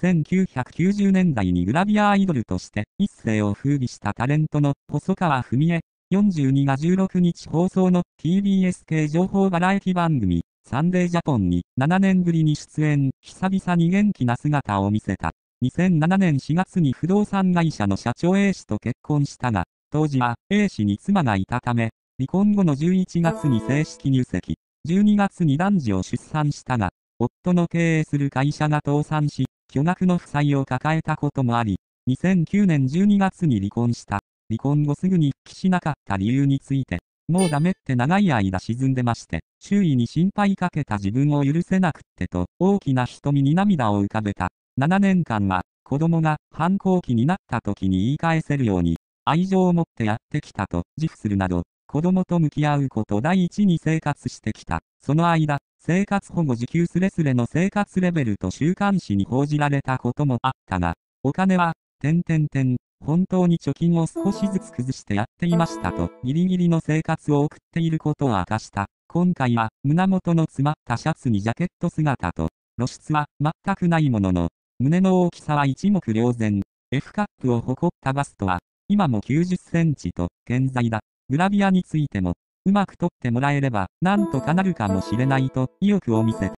1990年代にグラビアアイドルとして一世を風靡したタレントの細川文江、42が16日放送の TBS 系情報バラエティ番組、サンデージャポンに7年ぶりに出演、久々に元気な姿を見せた。2007年4月に不動産会社の社長 A 氏と結婚したが、当時は A 氏に妻がいたため、離婚後の11月に正式入籍、12月に男児を出産したが、夫の経営する会社が倒産し、巨額の負債を抱えたこともあり、2009年12月に離婚した。離婚後すぐに復帰しなかった理由について、もうダメって長い間沈んでまして、周囲に心配かけた自分を許せなくってと、大きな瞳に涙を浮かべた。7年間は、子供が反抗期になった時に言い返せるように、愛情を持ってやってきたと自負するなど、子供と向き合うこと第一に生活してきた。その間、生活保護受給すれすれの生活レベルと週刊誌に報じられたこともあったが、お金は、点々点、本当に貯金を少しずつ崩してやっていましたと、ギリギリの生活を送っていることを明かした。今回は、胸元の詰まったシャツにジャケット姿と、露出は全くないものの、胸の大きさは一目瞭然。F カップを誇ったバストは、今も90センチと、健在だ。グラビアについても、うまく撮ってもらえれば、なんとかなるかもしれないと、意欲を見せた。